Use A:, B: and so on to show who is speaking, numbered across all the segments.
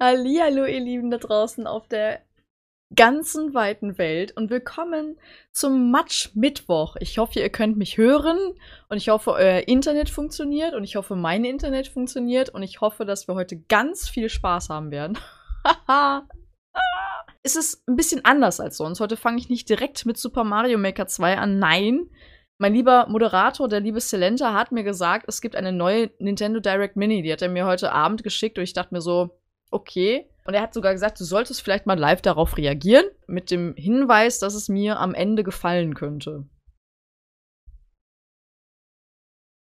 A: Hallihallo, ihr Lieben da draußen auf der ganzen weiten Welt und willkommen zum Matsch Mittwoch. Ich hoffe, ihr könnt mich hören und ich hoffe, euer Internet funktioniert und ich hoffe, mein Internet funktioniert und ich hoffe, dass wir heute ganz viel Spaß haben werden. es ist ein bisschen anders als sonst. Heute fange ich nicht direkt mit Super Mario Maker 2 an. Nein. Mein lieber Moderator, der liebe Celenta, hat mir gesagt, es gibt eine neue Nintendo Direct Mini. Die hat er mir heute Abend geschickt und ich dachte mir so, okay. Und er hat sogar gesagt, du solltest vielleicht mal live darauf reagieren, mit dem Hinweis, dass es mir am Ende gefallen könnte.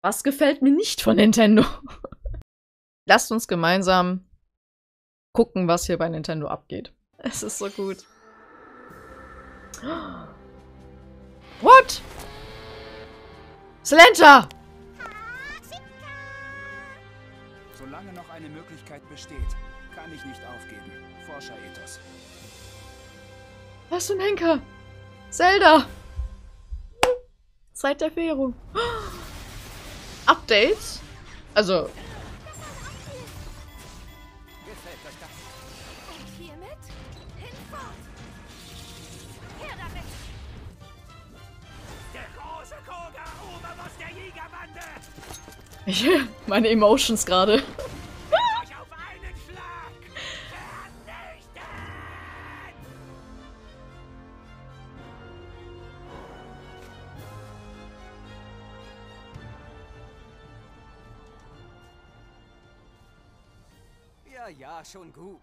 A: Was gefällt mir nicht von Nintendo? Lasst uns gemeinsam gucken, was hier bei Nintendo abgeht. Es ist so gut. What? Slenta!
B: Solange noch eine Möglichkeit besteht, kann ich nicht aufgeben. Forscherethos.
A: Was ein Henker? Zelda! Zeit der Fährung. Updates? Also, ich, meine Emotions gerade.
C: Ja, ja, schon gut.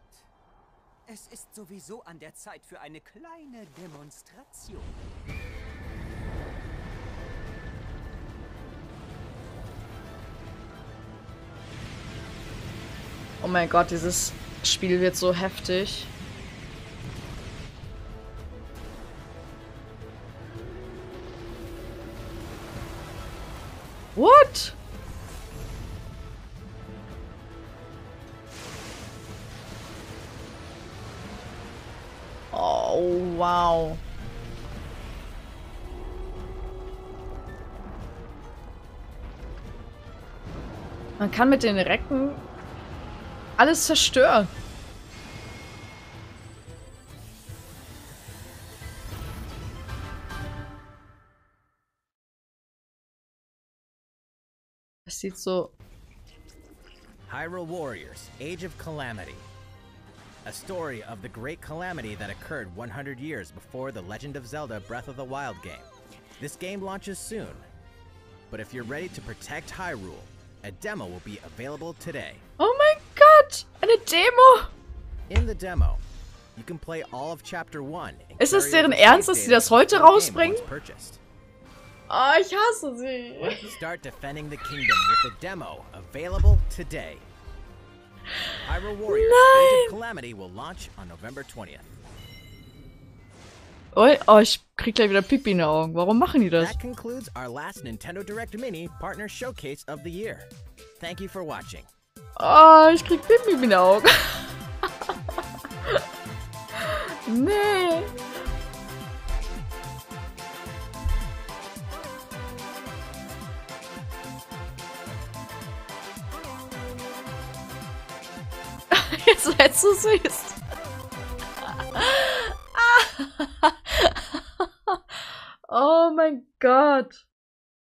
C: Es ist sowieso an der Zeit für eine kleine Demonstration.
A: Oh mein Gott, dieses Spiel wird so heftig. What? Oh, wow. Man kann mit den Recken alles zerstören. Es sieht so.
D: Hyrule Warriors Age of Calamity. A story of the great calamity that occurred 100 years before The Legend of Zelda Breath of the Wild game. This game launches soon. But if you're ready to protect Hyrule, a demo will be available today.
A: Oh Gott! Eine Demo!
D: In the demo, you can play all of Chapter 1. and
A: Ist es deren Ernst, dass sie das heute rausbringen? Oh, ich hasse sie.
D: Start defending the kingdom with the demo available today. Hyrule Warriors of Calamity will launch on November 20th.
A: Oh, oh, ich krieg gleich wieder Pipi in den Augen. Warum machen die das?
D: That concludes our last Nintendo Direct Mini Partner Showcase of the year. Thank you for watching.
A: Oh, ich krieg Pipi in den Augen. nee. Jetzt seid so süß. oh mein Gott.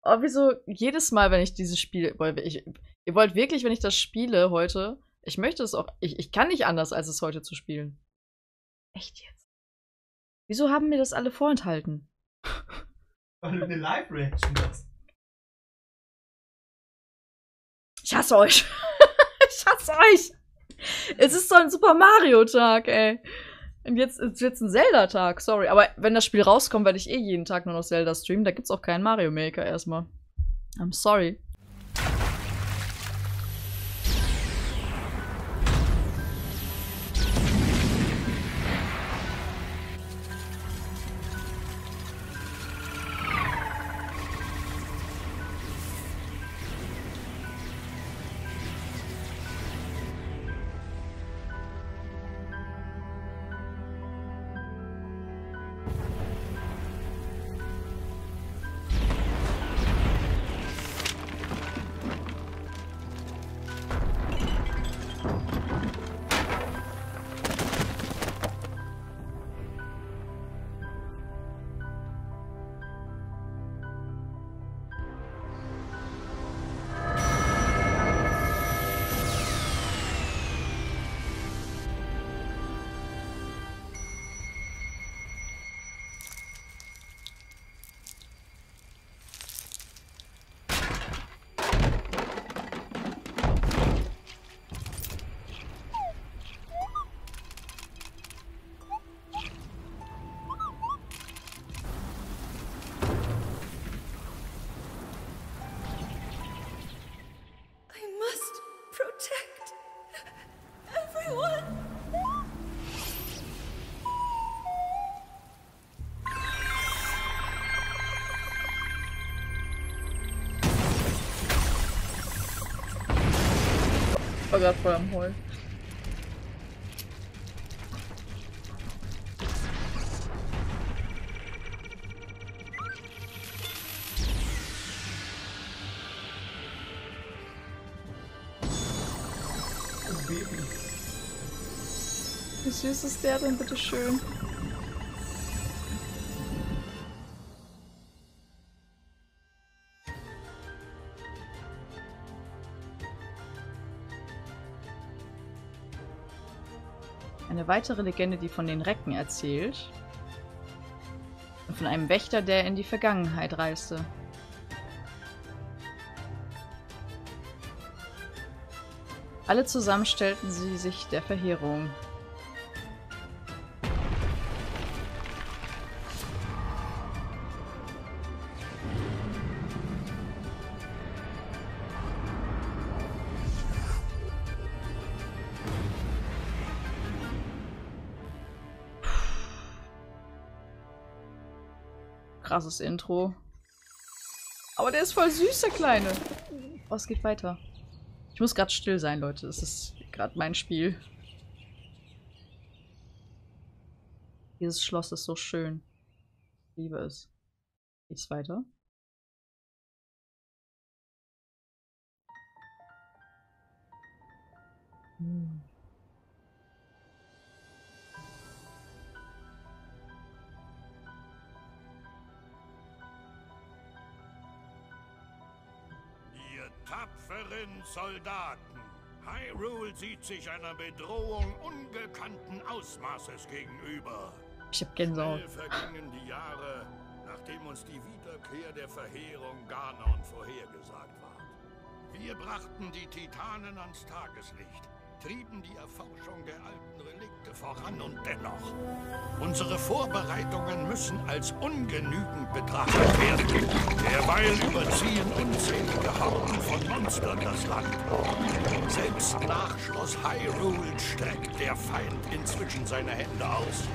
A: Oh, wieso jedes Mal, wenn ich dieses Spiel. Ich, ihr wollt wirklich, wenn ich das spiele heute. Ich möchte es auch. Ich, ich kann nicht anders, als es heute zu spielen. Echt jetzt? Wieso haben mir das alle vorenthalten?
E: Weil du eine Live-Reaction hast.
A: Ich hasse euch. ich hasse euch. Es ist so ein Super Mario-Tag, ey. Und jetzt ist jetzt ein Zelda-Tag, sorry. Aber wenn das Spiel rauskommt, werde ich eh jeden Tag nur noch Zelda streamen. Da gibt's auch keinen Mario Maker erstmal. I'm sorry. War gerade voll am Heulen. Wie süß ist der denn, bitteschön? Eine weitere Legende, die von den Recken erzählt. Und von einem Wächter, der in die Vergangenheit reiste. Alle zusammen stellten sie sich der Verheerung. Krasses Intro. Aber der ist voll süß, der Kleine. Oh, es geht weiter. Ich muss gerade still sein, Leute. Das ist gerade mein Spiel. Dieses Schloss ist so schön. Ich liebe es. Geht's weiter? Hm.
F: Tapferen Soldaten! Hyrule sieht sich einer Bedrohung ungekannten Ausmaßes gegenüber.
A: Ich hab Gänsehaut.
F: Schnell vergingen die Jahre, nachdem uns die Wiederkehr der Verheerung Ganon vorhergesagt ward. Wir brachten die Titanen ans Tageslicht, trieben die Erforschung der alten Relikte voran und dennoch. Unsere Vorbereitungen müssen als ungenügend betrachtet werden. Derweil überziehen unzählige Horden von Monstern das Land. Selbst nach Schloss Hyrule streckt der Feind inzwischen seine Hände aus.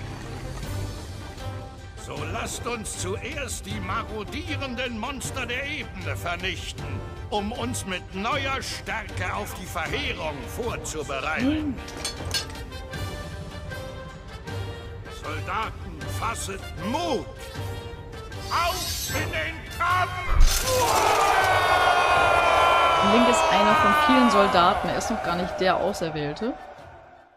F: So lasst uns zuerst die marodierenden Monster der Ebene vernichten, um uns mit neuer Stärke auf die Verheerung vorzubereiten. Soldaten, fasset Mut! Auf in den Kampf!
A: Link ist einer von vielen Soldaten. Er ist noch gar nicht der Auserwählte.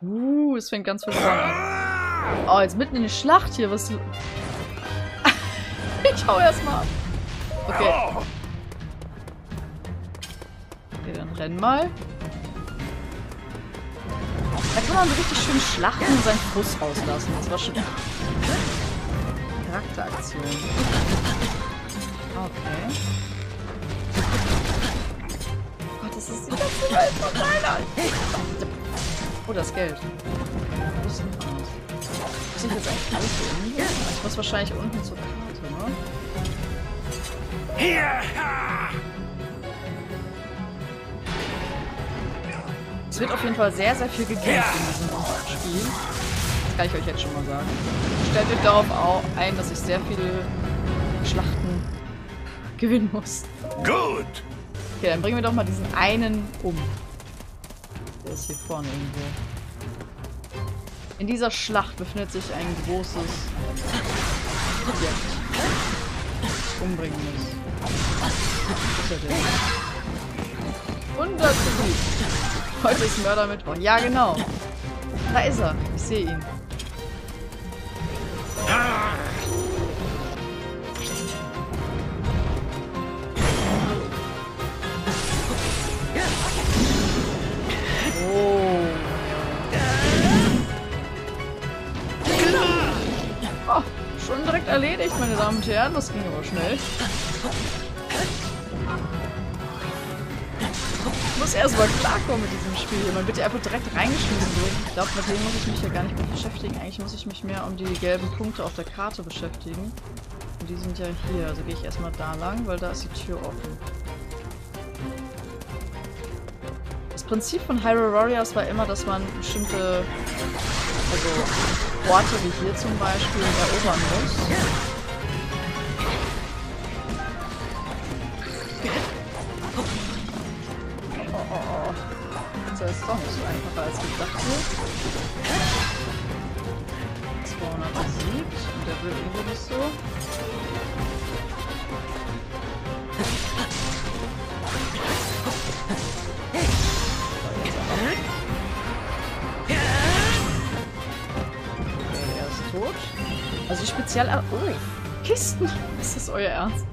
A: Uh, es fängt ganz vorne an. Oh, jetzt mitten in die Schlacht hier. Was... ich hau erstmal ab. Okay. Okay, dann renn mal. Da kann man so richtig schön schlachten und seinen Frust rauslassen. Das war schon... Charakteraktion. Okay. Gott, das ist die ganze Welt von meiner. Oh, das Geld. Muss ich jetzt eigentlich alles hier? Ich muss wahrscheinlich unten zur Karte? Es wird auf jeden Fall sehr, sehr viel gekämpft in diesem Spiel. Das kann ich euch jetzt schon mal sagen. Stellt euch darauf au- ein, dass ich sehr viele Schlachten gewinnen muss.
F: Gut!
A: Okay, dann bringen wir doch mal diesen einen um. Der ist hier vorne irgendwo. In dieser Schlacht befindet sich ein großes Objekt. Umbringen muss. Ist? Und dazu Heute ist Mördermittwoch. Ja, genau. Da ist er. Ich sehe ihn. Direkt erledigt, meine Damen und Herren. Das ging aber schnell. Ich muss erstmal klarkommen mit diesem Spiel. Man wird ja einfach direkt reingeschmissen. Ich glaube, mit dem muss ich mich ja gar nicht mehr beschäftigen. Eigentlich muss ich mich mehr um die gelben Punkte auf der Karte beschäftigen. Und die sind ja hier. Also gehe ich erstmal da lang, weil da ist die Tür offen. Das Prinzip von Hyrule Warriors war immer, dass man bestimmte also Orte wie hier zum Beispiel erobern muss. Charakter ist doch nicht so einfacher als gedacht wird. 200 besiegt und der will irgendwie nicht so. Also speziell... Oh, Kisten! Ist das euer Ernst?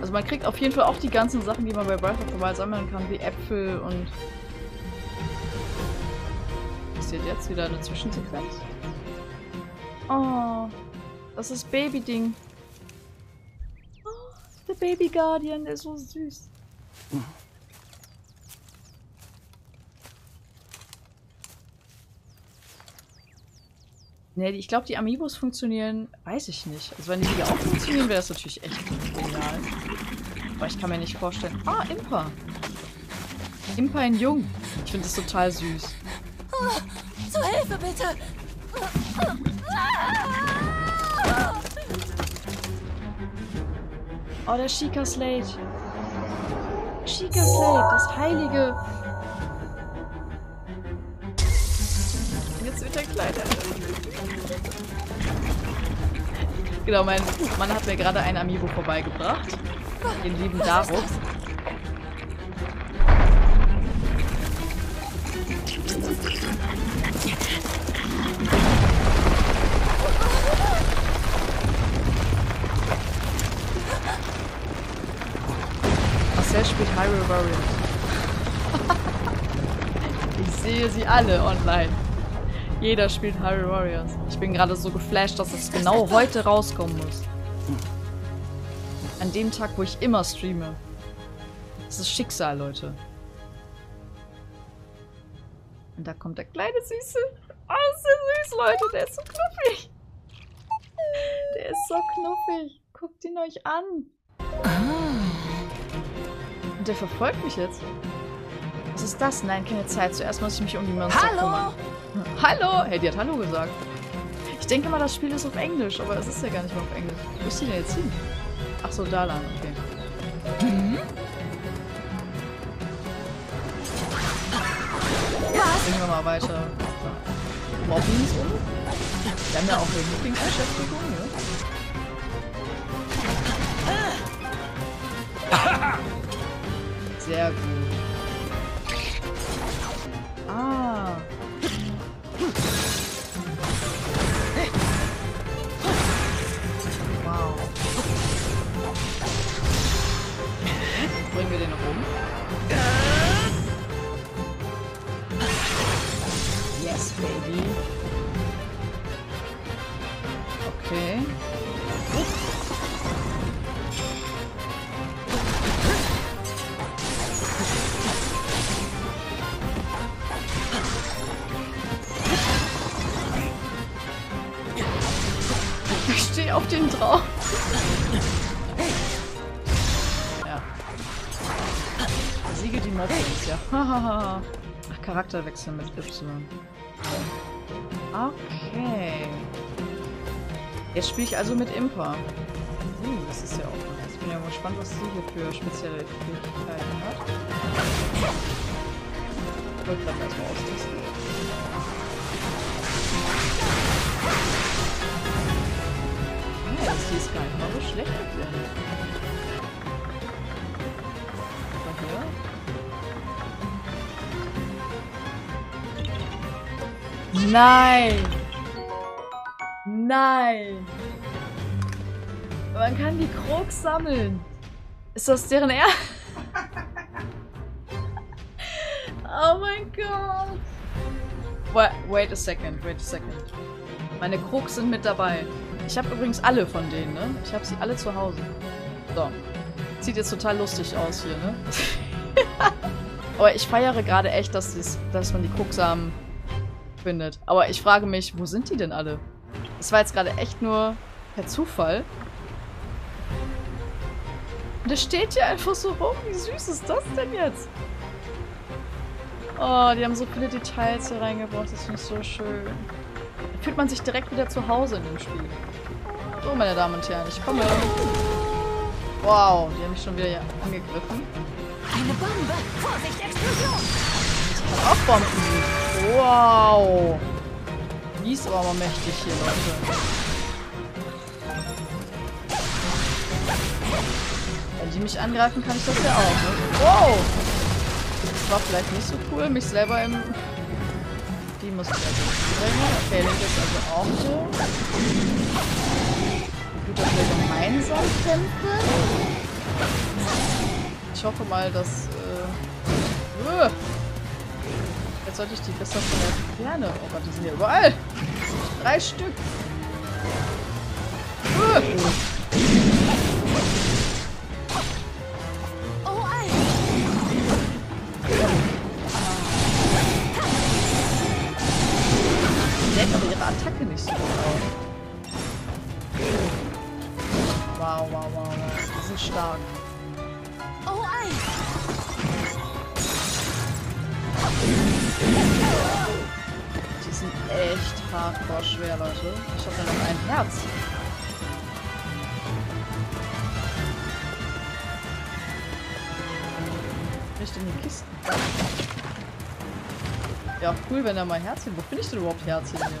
A: Also man kriegt auf jeden Fall auch die ganzen Sachen, die man bei Breath of the Wild sammeln kann, wie Äpfel und... Passiert jetzt wieder eine Zwischensequenz? Oh, das ist Baby-Ding. Oh, der Baby Guardian, der ist so süß. Nee, die- ich glaube, die Amiibos funktionieren, weiß ich nicht. Also wenn die hier auch funktionieren, wäre das natürlich echt genial. Aber ich kann mir nicht vorstellen. Ah, Impa. Impa in Jung. Ich finde das total süß.
G: Zur Hilfe, bitte!
A: Oh, der Sheikah Slate. Sheikah Slate, das heilige. Jetzt wird er kleiner. Genau, mein Mann hat mir gerade ein Amiibo vorbeigebracht. Den lieben Daruk. Marcel spielt Hyrule Warriors. ich sehe sie alle online. Jeder spielt Hyrule Warriors. Ich bin gerade so geflasht, dass es genau heute rauskommen muss. An dem Tag, wo ich immer streame. Das ist Schicksal, Leute. Und da kommt der kleine Süße. Oh, ist der süß, Leute. Der ist so knuffig. Der ist so knuffig. Guckt ihn euch an. Und der verfolgt mich jetzt. Was ist das? Nein, keine Zeit. Zuerst muss ich mich um die Monster
G: Hallo?
A: kümmern. Hallo! Hey, die hat Hallo gesagt. Ich denke mal, das Spiel ist auf Englisch, aber es ist ja gar nicht mehr auf Englisch. Wo ist die denn jetzt hin? Ach so, da lang, okay. Gehen wir mal weiter. So. Mobbings um. Wir haben ja auch eine Lieblingsbeschäftigung, ne? Sehr gut. Hahaha. Ach, Charakterwechsel mit Y. Okay. Jetzt spiele ich also mit Impa. Uh, das ist ja auch nice. Ich bin ja mal gespannt, was sie hier für spezielle Fähigkeiten hat. Ich wollte gerade erstmal austesten. Das hier ist gar nicht mal so schlecht mit ihr. Nein! Nein! Man kann die Krux sammeln. Ist das deren Er? oh mein Gott! Wait, wait a second, wait a second. Meine Krux sind mit dabei. Ich habe übrigens alle von denen, ne? Ich habe sie alle zu Hause. So. Sieht jetzt total lustig aus hier, ne? Aber ich feiere gerade echt, dass, dass man die Kruxsamen findet. Aber ich frage mich, wo sind die denn alle? Das war jetzt gerade echt nur per Zufall. Und der steht hier einfach so rum. Wie süß ist das denn jetzt? Oh, die haben so viele Details hier reingebracht. Das finde ich so schön. Da fühlt man sich direkt wieder zu Hause in dem Spiel. So, meine Damen und Herren, ich komme. Wow, die haben mich schon wieder hier angegriffen.
G: Eine Bombe! Vorsicht, Explosion!
A: Kann auch Bomben. Wow. Die ist aber mal mächtig hier, Leute. Wenn die mich angreifen, kann ich das ja auch. Ne? Wow. Das war vielleicht nicht so cool, mich selber im... Die muss ich also bringen. Okay, Link ist also auch so. Gut, dass wir gemeinsam kämpfen. Ich hoffe mal, dass... Äh, äh, jetzt sollte ich die besser von der Ferne... Oh Gott, die sind hier überall. Drei Stück. Äh. Die sind echt hardcore schwer, Leute. Ich habe ja noch ein Herz. Nicht in die Kisten. Ja, cool, wenn da mal Herzchen. Wo finde ich denn überhaupt Herzchen hier?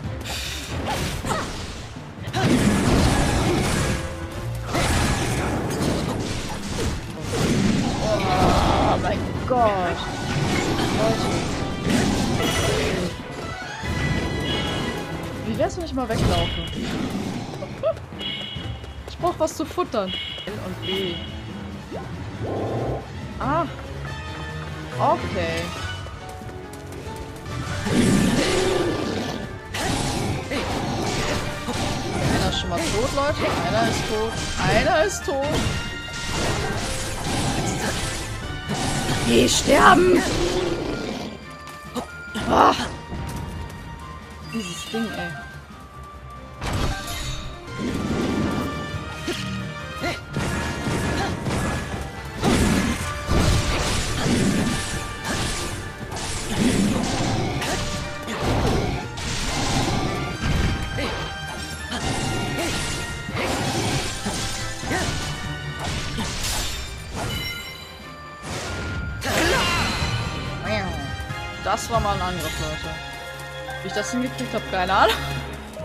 A: Oh mein Gott. Wie wär's, wenn ich mal weglaufe? Ich brauch was zu futtern. L und B. Ah. Okay. Einer ist schon mal tot, Leute. Einer ist tot. Einer ist tot. Die sterben! Ah. Dieses Ding, ey. Das war mal ein Angriff, Leute. Wie ich das hingekriegt habe, keine Ahnung.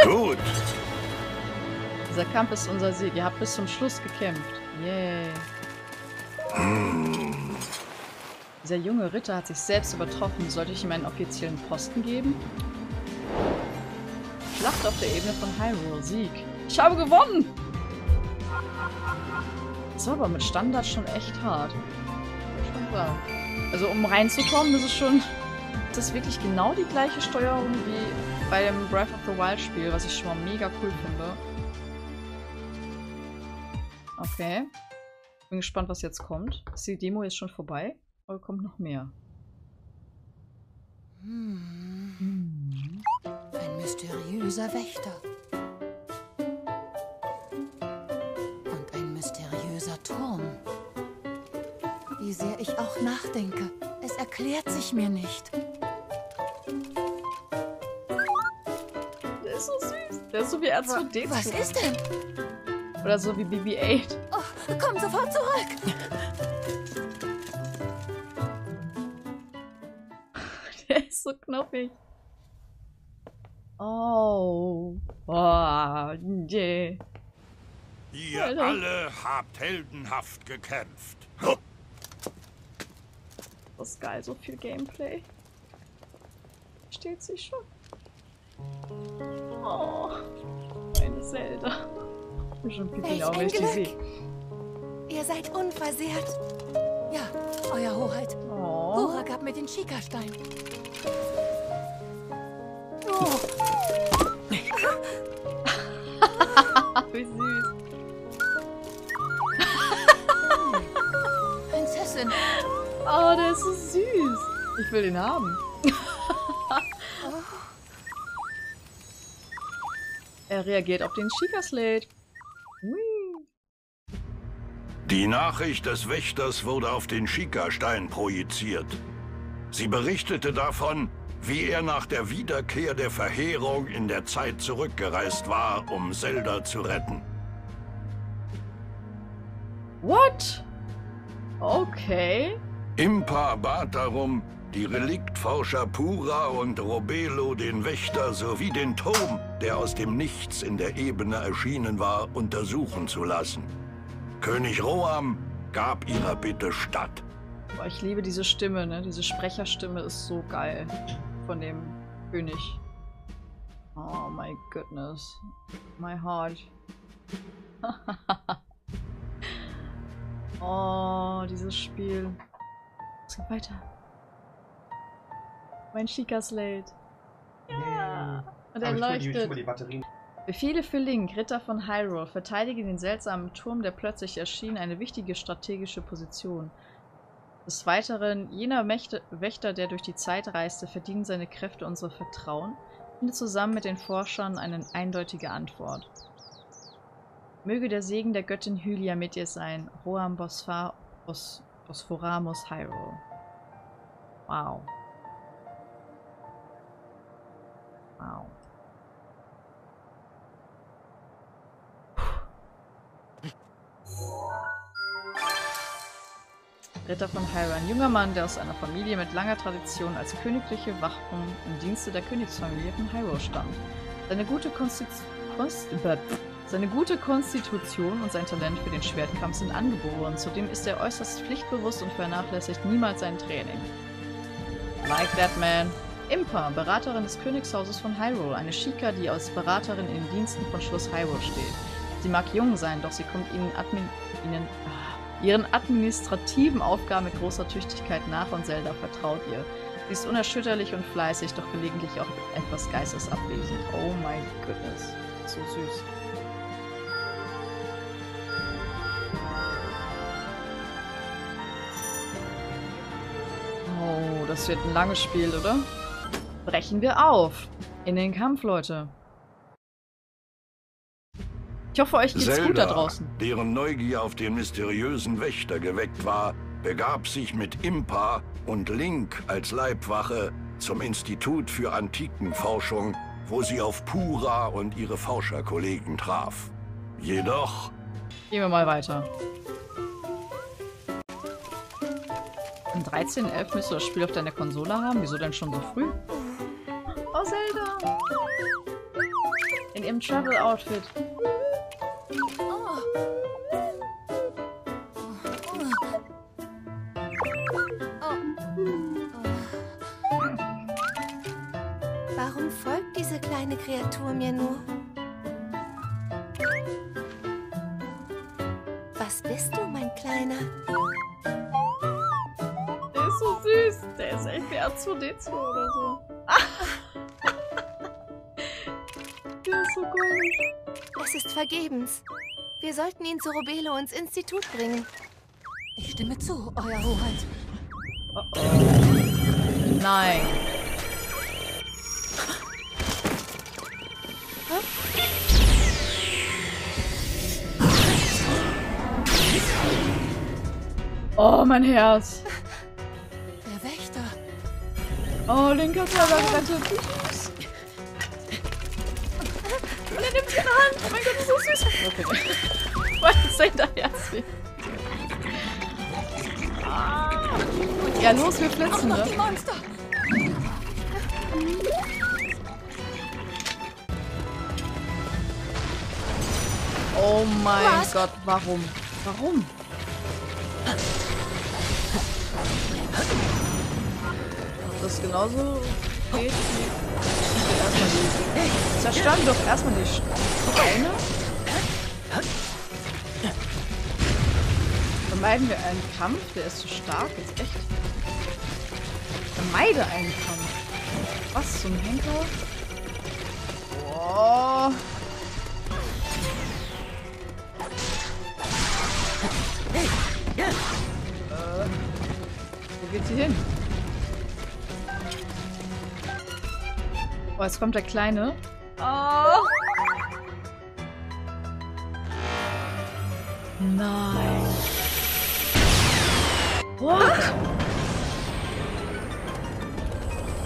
F: Gut.
A: Dieser Kampf ist unser Sieg. Ihr habt bis zum Schluss gekämpft. Yay. Dieser junge Ritter hat sich selbst übertroffen. Sollte ich ihm einen offiziellen Posten geben? Schlacht auf der Ebene von Hyrule. Sieg. Ich habe gewonnen! Das war aber mit Standard schon echt hart. Schon. Also um reinzukommen, ist es schon... Das ist wirklich genau die gleiche Steuerung wie bei dem Breath of the Wild Spiel, was ich schon mal mega cool finde. Okay. Bin gespannt, was jetzt kommt. Ist die Demo jetzt schon vorbei? Oder kommt noch mehr?
G: Ein mysteriöser Wächter. Und ein mysteriöser Turm. Wie sehr ich auch nachdenke, es erklärt sich mir nicht.
A: Der ist so wie R2D2.
G: Was ist denn?
A: Oder so wie BB-8.
G: Oh, komm sofort zurück!
A: Der ist so knuffig. Oh. Oh, yeah.
F: Ihr
A: Alter.
F: alle habt heldenhaft gekämpft.
A: Das ist geil, so viel Gameplay. Steht sich schon. Oh. Meine Zelda. Ich bin schon
G: Welch
A: auch, wenn ich die
G: Glück.
A: sehe.
G: Ihr seid unversehrt. Ja, Euer Hoheit.
A: Oh.
G: Hora gab mir den Schikastein. Oh,
A: Wie süß.
G: Prinzessin.
A: Oh, der ist so süß. Ich will den haben. Er reagiert auf den Chica Slate. Hui.
F: Die Nachricht des Wächters wurde auf den Schika-Stein projiziert. Sie berichtete davon, wie er nach der Wiederkehr der Verheerung in der Zeit zurückgereist war, um Zelda zu retten.
A: What? Okay.
F: Impa bat darum, die Reliktforscher Pura und Robelo den Wächter sowie den Turm, der aus dem Nichts in der Ebene erschienen war, untersuchen zu lassen. König Roam gab ihrer Bitte statt.
A: Boah, ich liebe diese Stimme, ne? Diese Sprecherstimme ist so geil. Von dem König. Oh my goodness. My heart. oh, dieses Spiel. Es geht weiter. Mein Chica Slate. Ja. Und er leuchtet. Befehle für Link, Ritter von Hyrule, verteidige den seltsamen Turm, der plötzlich erschien, eine wichtige strategische Position. Des Weiteren, jener Mächte Wächter, der durch die Zeit reiste, verdient seine Kräfte unser Vertrauen, findet zusammen mit den Forschern eine eindeutige Antwort. Möge der Segen der Göttin Hylia mit dir sein, Roam Bosphar Bos Bosphoramus Hyrule. Wow. Wow. Ritter von ein junger Mann, der aus einer Familie mit langer Tradition als königliche Wachung im Dienste der Königsfamilie von Hyrule stammt. Seine gute, Konstitu Konst äh, seine gute Konstitution und sein Talent für den Schwertkampf sind angeboren. Zudem ist er äußerst pflichtbewusst und vernachlässigt niemals sein Training. Like that man. Impa, Beraterin des Königshauses von Hyrule, eine Shika, die als Beraterin in den Diensten von Schloss Hyrule steht. Sie mag jung sein, doch sie kommt ihnen, admin ihnen ah, ihren administrativen Aufgaben mit großer Tüchtigkeit nach und Zelda vertraut ihr. Sie ist unerschütterlich und fleißig, doch gelegentlich auch etwas geistesabwesend. Oh my goodness. So süß. Oh, das wird ein langes Spiel, oder? Brechen wir auf. In den Kampf, Leute. Ich hoffe, euch geht's gut da draußen.
F: deren Neugier auf den mysteriösen Wächter geweckt war, begab sich mit Impa und Link als Leibwache zum Institut für Antikenforschung, wo sie auf Pura und ihre Forscherkollegen traf. Jedoch
A: Gehen wir mal weiter. Um 13.11 müsst du das Spiel auf deiner Konsole haben. Wieso denn schon so früh? In ihrem Travel-Outfit.
H: Warum folgt diese kleine Kreatur mir nur? Was bist du, mein Kleiner?
A: Der ist so süß. Der ist echt wie R2D2 oder so. Der
H: Es ist vergebens. Wir sollten ihn zu Robelo ins Institut bringen.
G: Ich stimme zu, Euer Hoheit.
A: Nein. Oh, mein Herz.
G: Der Wächter.
A: Oh, Link hat gerettet. Nimmt ihre Hand. Oh mein Gott, das ist so süß. Okay. Was ist denn da jetzt? Ja, los, wir flitzen, ne?
G: die Monster.
A: Oh mein
G: Was?
A: Gott, warum? Warum? Das ist genauso geht wie. Erstmal die. Zerstören wir doch erstmal die Steine. Vermeiden wir einen Kampf, der ist zu stark, jetzt echt. Vermeide einen Kampf. Was zum Henker? Boah. Äh, wo geht sie hin? Oh, jetzt kommt der Kleine. Oh. Nein. What?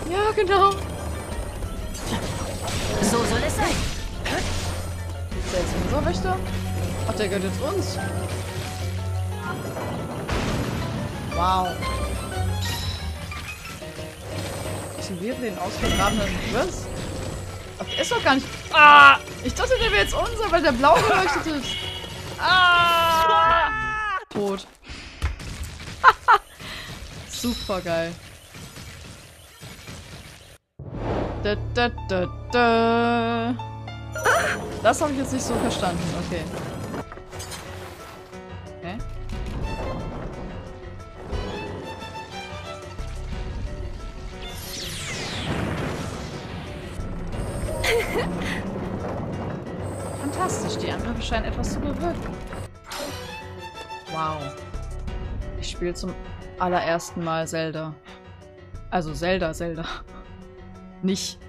A: Ja, genau.
G: So soll es sein.
A: Ist der jetzt unser Wächter? Ach, der gehört jetzt uns. Wow. Aktiviere den ausgegrabenen. Was? Ach, der ist doch gar nicht. Ah! Ich dachte, der wäre jetzt unser, weil der blau geleuchtet ist. Ah! Tot. Super geil. Da, da, da, da. Das habe ich jetzt nicht so verstanden. Okay. Etwas zu bewirken. Wow. Ich spiele zum allerersten Mal Zelda. Also Zelda, Zelda. Nicht.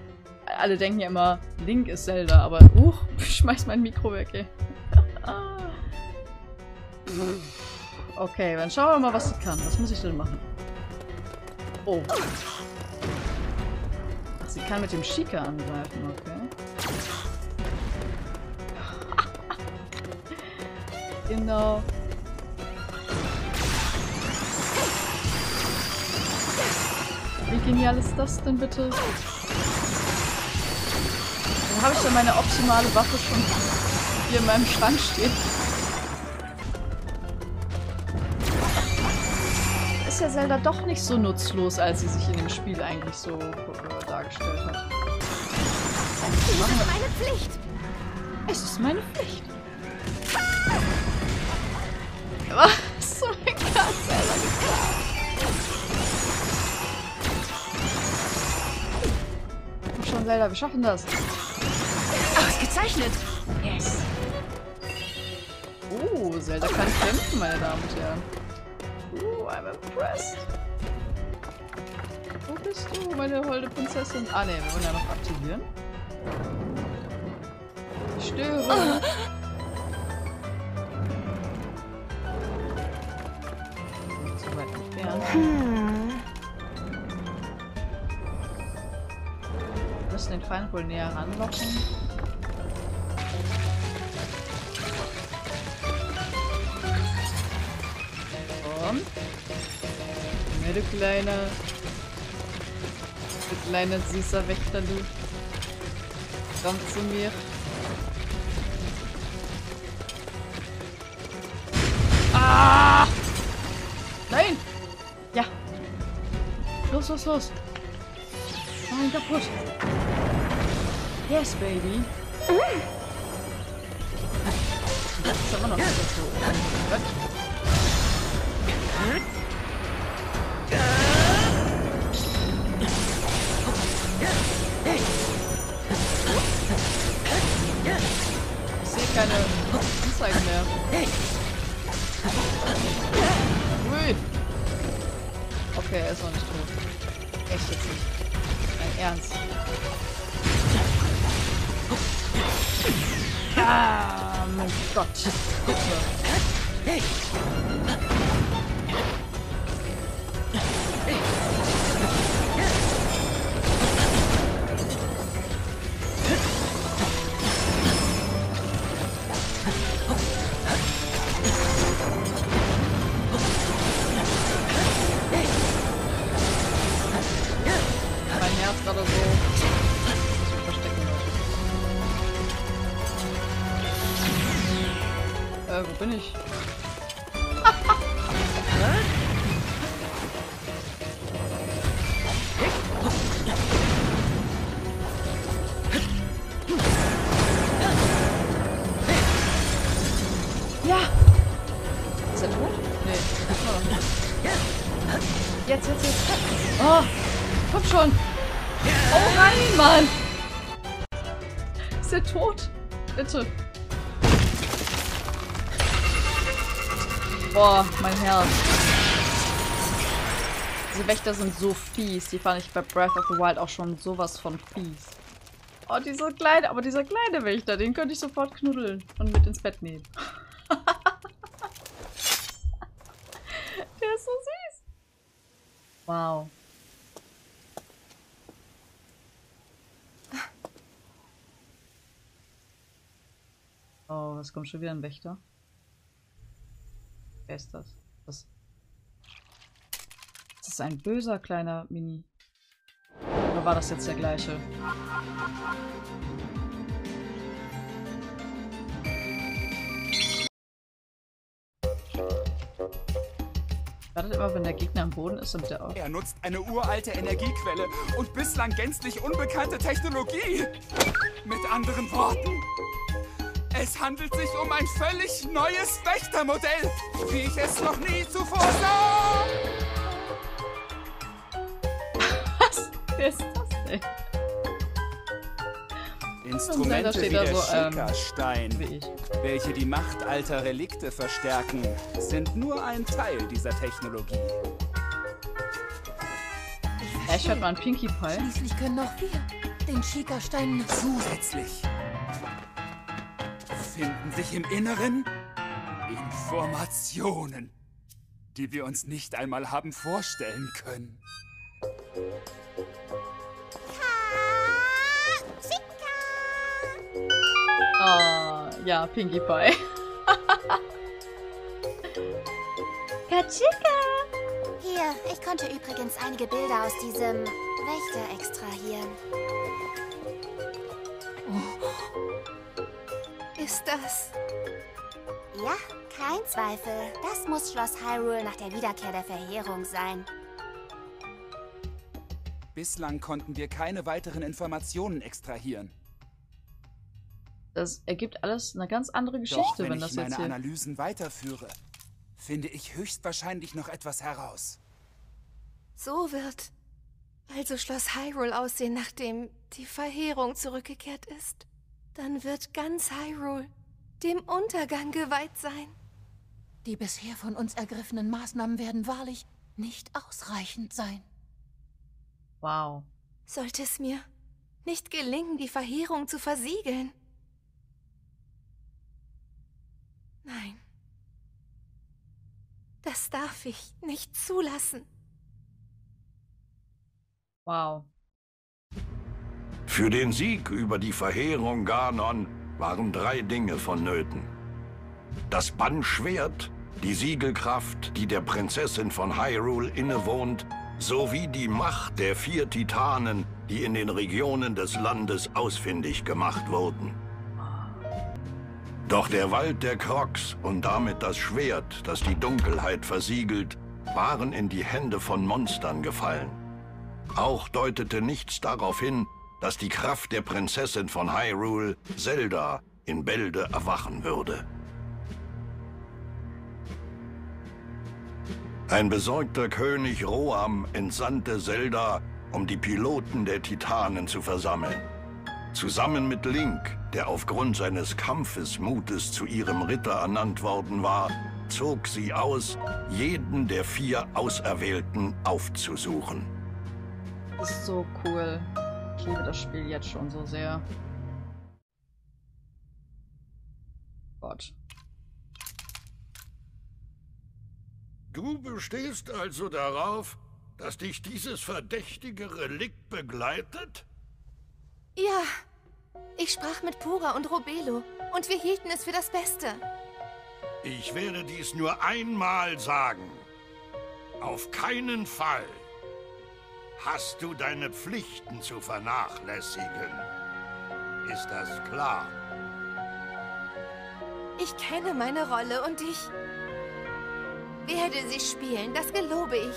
A: Alle denken ja immer, Link ist Zelda, aber huch, ich schmeiß mein Mikro weg, ey. okay, dann schauen wir mal, was sie kann. Was muss ich denn machen? Oh. Ach, sie kann mit dem Shika angreifen, okay. Genau. Wie genial ist das denn bitte? Dann habe ich ja meine optimale Waffe schon hier in meinem Schrank stehen. Ist ja Zelda doch nicht so nutzlos, als sie sich in dem Spiel eigentlich so äh, dargestellt hat.
H: Das ist meine Pflicht.
A: Es ist meine Pflicht. Zelda, wir schaffen das.
H: Ausgezeichnet.
A: Yes. Oh, Zelda kann kämpfen, meine Damen und Herren. Uh, I'm impressed. Wo bist du, meine holde Prinzessin? Ah, ne, wir wollen ja noch aktivieren. Ich störe. Nicht so weit entfernt. Wir Feind wohl näher ranlocken. Komm. Na, du kleiner. Du kleiner süßer Wächter, du. Komm zu mir. Ah! Nein! Ja. Los, los, los. Mach ihn kaputt. Yes, baby. Das ist immer noch nicht so. Was? Ich sehe keine Anzeigen mehr. Ui. Okay, er ist noch nicht tot. Echt jetzt nicht. Dein Ernst. Ah, mein Gott. Boah, mein Herz. Diese Wächter sind so fies. Die fand ich bei Breath of the Wild auch schon sowas von fies. Oh, dieser kleine, aber dieser kleine Wächter, den könnte ich sofort knuddeln und mit ins Bett nehmen. Der ist so süß. Wow. Oh, es kommt schon wieder ein Wächter. Wer ist das? Das, das ist ein böser kleiner Mini. war das jetzt der gleiche? Wartet immer, wenn der Gegner am Boden ist, damit er auch.
B: Er nutzt eine uralte Energiequelle und bislang gänzlich unbekannte Technologie. Mit anderen Worten, es handelt sich um ein völlig neues Wächtermodell, wie ich es noch nie zuvor sah.
A: Was? Ist das denn?
B: Instrumente wie der
A: so, ähm,
B: Schickerstein,
A: Wie ich.
B: welche die Macht alter Relikte verstärken, sind nur ein Teil dieser Technologie.
A: Ash hat mal einen Pinkie Pie.
I: Schließlich können auch wir den Schikastein nutzen.
B: Zusätzlich finden sich im Inneren Informationen, die wir uns nicht einmal haben vorstellen können.
A: Oh, ja, Pinkie Pie. Kachika!
H: Hier, ich konnte übrigens einige Bilder aus diesem Wächter extrahieren.
I: Ist das...
H: Ja, kein Zweifel. Das muss Schloss Hyrule nach der Wiederkehr der Verheerung sein.
B: Bislang konnten wir keine weiteren Informationen extrahieren.
A: Das ergibt alles eine ganz andere
B: Doch
A: Geschichte,
B: wenn,
A: wenn
B: ich
A: das
B: meine
A: jetzt hier.
B: Analysen weiterführe, finde ich höchstwahrscheinlich noch etwas heraus.
I: So wird also Schloss Hyrule aussehen, nachdem die Verheerung zurückgekehrt ist. Dann wird ganz Hyrule dem Untergang geweiht sein. Die bisher von uns ergriffenen Maßnahmen werden wahrlich nicht ausreichend sein.
A: Wow.
I: Sollte es mir nicht gelingen, die Verheerung zu versiegeln? Nein. Das darf ich nicht zulassen.
A: Wow.
F: Für den Sieg über die Verheerung Ganon waren drei Dinge vonnöten. Das Bannschwert, die Siegelkraft, die der Prinzessin von Hyrule innewohnt, sowie die Macht der vier Titanen, die in den Regionen des Landes ausfindig gemacht wurden. Doch der Wald der Crocs und damit das Schwert, das die Dunkelheit versiegelt, waren in die Hände von Monstern gefallen. Auch deutete nichts darauf hin, dass die Kraft der Prinzessin von Hyrule, Zelda, in Bälde erwachen würde. Ein besorgter König Roam entsandte Zelda, um die Piloten der Titanen zu versammeln. Zusammen mit Link, der aufgrund seines Kampfesmutes zu ihrem Ritter ernannt worden war, zog sie aus, jeden der vier Auserwählten aufzusuchen.
A: Das ist so cool. Ich liebe das Spiel jetzt schon so sehr. Gott.
J: Du bestehst also darauf, dass dich dieses verdächtige Relikt begleitet?
I: Ja, ich sprach mit Pura und Robelo und wir hielten es für das Beste.
J: Ich werde dies nur einmal sagen. Auf keinen Fall hast du deine Pflichten zu vernachlässigen. Ist das klar?
I: Ich kenne meine Rolle und ich werde sie spielen, das gelobe ich.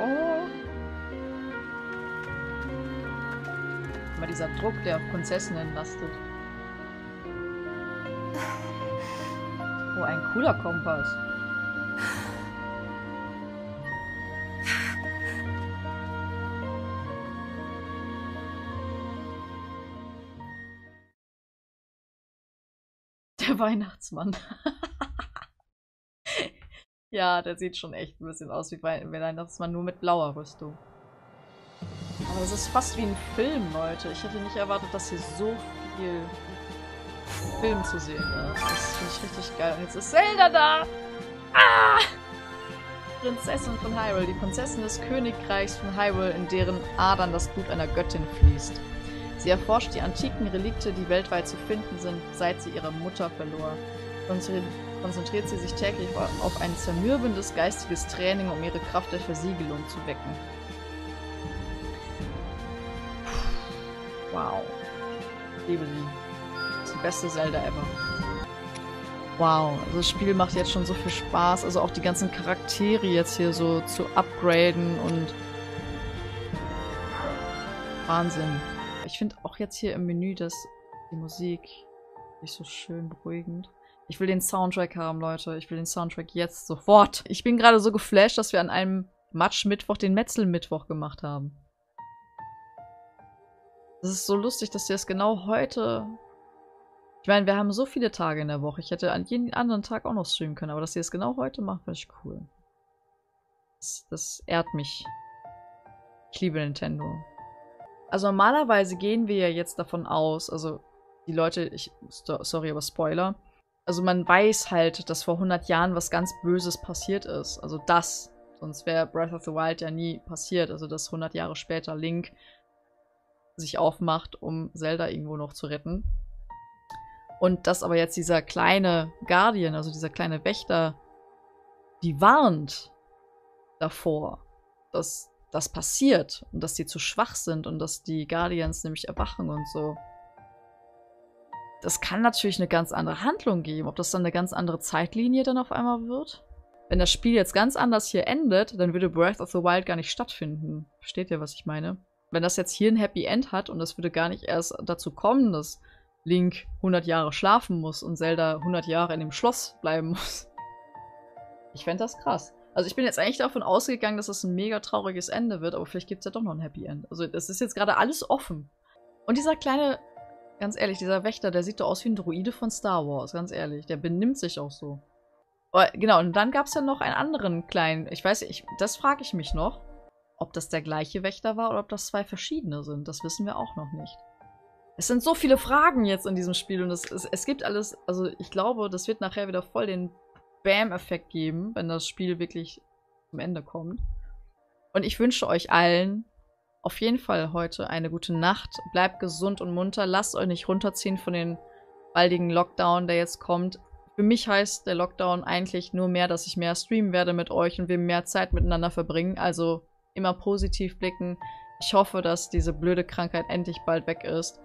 A: Oh. Immer dieser Druck, der auf Prinzessinnen lastet. Oh, ein cooler Kompass. Der Weihnachtsmann. ja, der sieht schon echt ein bisschen aus wie Wei- Weihnachtsmann, nur mit blauer Rüstung. Aber das ist fast wie ein Film, Leute. Ich hätte nicht erwartet, dass hier so viel Film zu sehen ist. Das finde ich richtig geil. Und jetzt ist Zelda da! Ah! Prinzessin von Hyrule, die Prinzessin des Königreichs von Hyrule, in deren Adern das Blut einer Göttin fließt. Sie erforscht die antiken Relikte, die weltweit zu finden sind, seit sie ihre Mutter verlor. Konzentri- Konzentriert sie sich täglich auf ein zermürbendes geistiges Training, um ihre Kraft der Versiegelung zu wecken. Wow. Ich liebe sie. Das ist die beste Zelda ever. Wow, also das Spiel macht jetzt schon so viel Spaß. Also auch die ganzen Charaktere jetzt hier so zu upgraden und Wahnsinn. Ich finde auch jetzt hier im Menü das, die Musik nicht so schön beruhigend. Ich will den Soundtrack haben, Leute. Ich will den Soundtrack jetzt sofort. Ich bin gerade so geflasht, dass wir an einem Matsch-Mittwoch den Metzel-Mittwoch gemacht haben. Das ist so lustig, dass sie das genau heute... Ich meine, wir haben so viele Tage in der Woche. Ich hätte an jeden anderen Tag auch noch streamen können, aber dass sie es genau heute machen, finde ich cool. Das, das ehrt mich. Ich liebe Nintendo. Also normalerweise gehen wir ja jetzt davon aus, also die Leute, ich, sorry, aber Spoiler. Also man weiß halt, dass vor 100 Jahren was ganz Böses passiert ist. Also das. Sonst wäre Breath of the Wild ja nie passiert. Also dass 100 Jahre später Link sich aufmacht, um Zelda irgendwo noch zu retten. Und dass aber jetzt dieser kleine Guardian, also dieser kleine Wächter, die warnt davor, dass das passiert und dass die zu schwach sind und dass die Guardians nämlich erwachen und so. Das kann natürlich eine ganz andere Handlung geben. Ob das dann eine ganz andere Zeitlinie dann auf einmal wird? Wenn das Spiel jetzt ganz anders hier endet, dann würde Breath of the Wild gar nicht stattfinden. Versteht ihr, was ich meine? Wenn das jetzt hier ein Happy End hat und es würde gar nicht erst dazu kommen, dass Link 100 Jahre schlafen muss und Zelda 100 Jahre in dem Schloss bleiben muss. Ich fände das krass. Also ich bin jetzt eigentlich davon ausgegangen, dass das ein mega trauriges Ende wird, aber vielleicht gibt es ja doch noch ein Happy End. Also das ist jetzt gerade alles offen. Und dieser kleine, ganz ehrlich, dieser Wächter, der sieht doch aus wie ein Druide von Star Wars, ganz ehrlich. Der benimmt sich auch so. Aber, genau, und dann gab es ja noch einen anderen kleinen, ich weiß nicht, das frage ich mich noch, ob das der gleiche Wächter war oder ob das zwei verschiedene sind. Das wissen wir auch noch nicht. Es sind so viele Fragen jetzt in diesem Spiel und es, es, es gibt alles, also ich glaube, das wird nachher wieder voll den Bam-Effekt geben, wenn das Spiel wirklich zum Ende kommt. Und ich wünsche euch allen auf jeden Fall heute eine gute Nacht. Bleibt gesund und munter. Lasst euch nicht runterziehen von den baldigen Lockdown, der jetzt kommt. Für mich heißt der Lockdown eigentlich nur mehr, dass ich mehr streamen werde mit euch und wir mehr Zeit miteinander verbringen. Also immer positiv blicken. Ich hoffe, dass diese blöde Krankheit endlich bald weg ist.